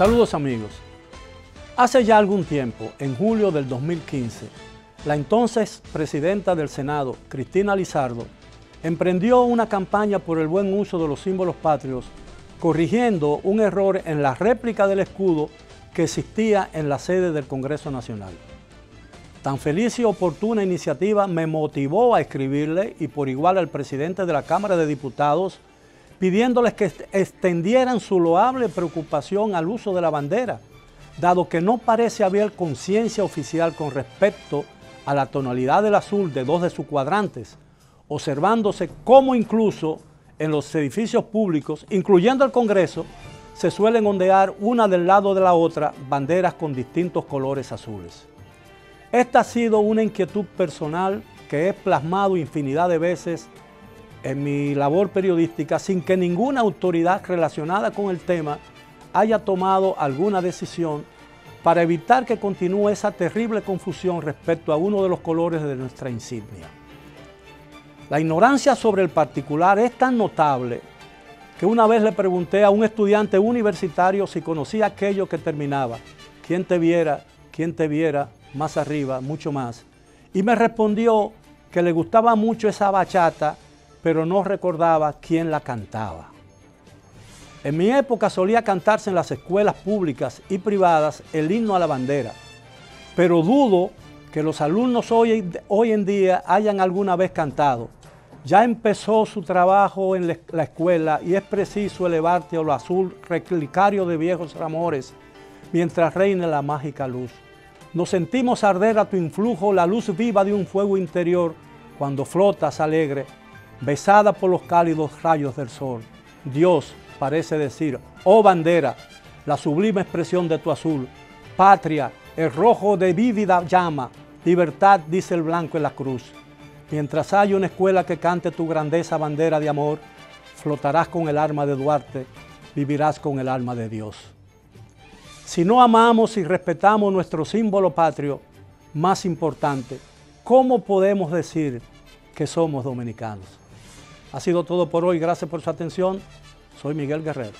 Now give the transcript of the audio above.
Saludos amigos. Hace ya algún tiempo, en julio del 2015, la entonces presidenta del Senado, Cristina Lizardo, emprendió una campaña por el buen uso de los símbolos patrios, corrigiendo un error en la réplica del escudo que existía en la sede del Congreso Nacional. Tan feliz y oportuna iniciativa me motivó a escribirle y por igual al presidente de la Cámara de Diputados, pidiéndoles que extendieran su loable preocupación al uso de la bandera, dado que no parece haber conciencia oficial con respecto a la tonalidad del azul de dos de sus cuadrantes, observándose cómo incluso en los edificios públicos, incluyendo el Congreso, se suelen ondear una del lado de la otra banderas con distintos colores azules. Esta ha sido una inquietud personal que he plasmado infinidad de veces en mi labor periodística sin que ninguna autoridad relacionada con el tema haya tomado alguna decisión para evitar que continúe esa terrible confusión respecto a uno de los colores de nuestra insignia. La ignorancia sobre el particular es tan notable que una vez le pregunté a un estudiante universitario si conocía aquello que terminaba, ¿quién te viera, quién te viera, más arriba, mucho más. Y me respondió que le gustaba mucho esa bachata, pero no recordaba quién la cantaba. En mi época solía cantarse en las escuelas públicas y privadas el himno a la bandera, pero dudo que los alumnos hoy, hoy en día hayan alguna vez cantado. Ya empezó su trabajo en la escuela y es preciso elevarte a lo azul relicario de viejos amores mientras reine la mágica luz. Nos sentimos arder a tu influjo la luz viva de un fuego interior cuando flotas alegre, besada por los cálidos rayos del sol. Dios parece decir, oh bandera, la sublime expresión de tu azul, patria, el rojo de vívida llama, libertad, dice el blanco en la cruz. Mientras haya una escuela que cante tu grandeza bandera de amor, flotarás con el arma de Duarte, vivirás con el alma de Dios. Si no amamos y respetamos nuestro símbolo patrio más importante, ¿cómo podemos decir que somos dominicanos? Ha sido todo por hoy. Gracias por su atención. Soy Miguel Guerrero.